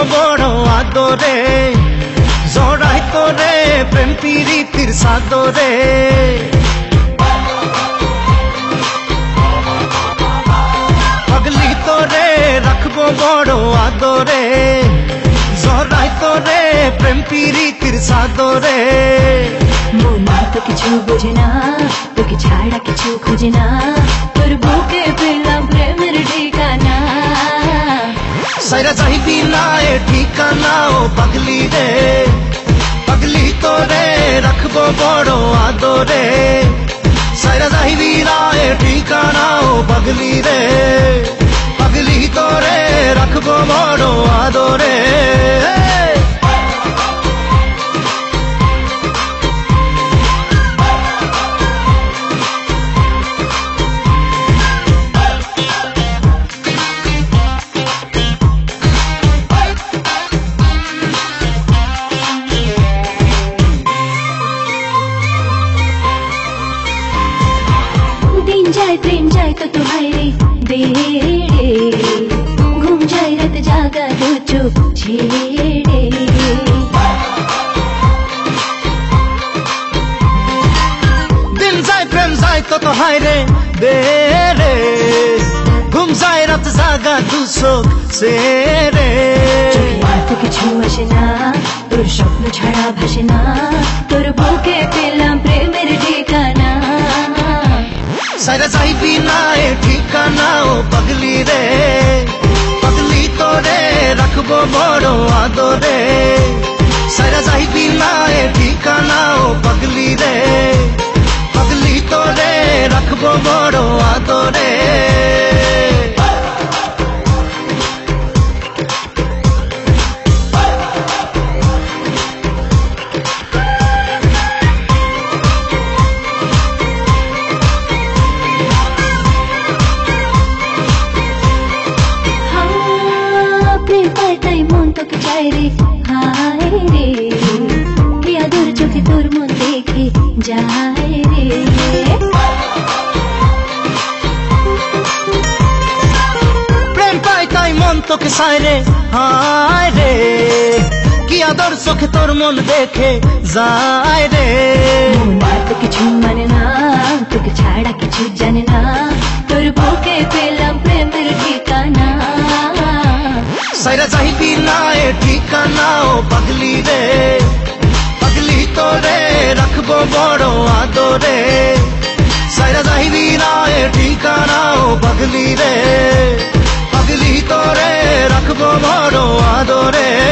আদরে, জড়াই তোরে প্রেম পিরিতির সাদরে। পাগলি তোরে রাখব বড় আদরে, জড়াই তোরে প্রেম পিরিতির সাদরে। মন তো কিছু বোঝে না, তোকে ছাড়া কিছু খুঁজে না, তোর বুকে সাইরা চাহিবি না এ ঠিকানা ও পাগলি রে পাগলি তোরে রাখব বড় আদরে সাইরা চাহিবি না এ ঠিকানা ও পাগলি রে পাগলি তোরে রাখব বড় আদরে যায় প্রেম যায় তো তোমায় রে দে রে ঘুম যায় রাত জাগা দু চোখ ছেড়ে দিন যায় প্রেম যায় কত হায় রে দে রে ঘুম যায় রাত জাগা রে আর তো কিছু আসে না তোর স্বপ্ন ছাড়া ভাসে না তোর বুকে পেলাম সাইরা যাইবি না, এ ঠিকানা ও পাগলি রে। পাগলি তোরে রাখব বড় আদরে। সাইরা যাইবি না, এ ঠিকানা ও পাগলি রে। পাগলি তোরে রাখব বড় চায় রে হায় রে আদর চোখে তোর মন দেখে যায় রে। প্রেম পাই তাই মন তোকে সাইরে হায় রে। কি আদর চোখে তোর মন দেখে যায় রে। মন আর তো কিছু মানে না তোকে ছাড়া কিছু জানে না। পাগলি রে, পাগলি তোরে রাখব বড় আদরে। সাইরা না এ ঠিকানা ও পাগলি রে, পাগলি তোরে রাখব বড় আদরে।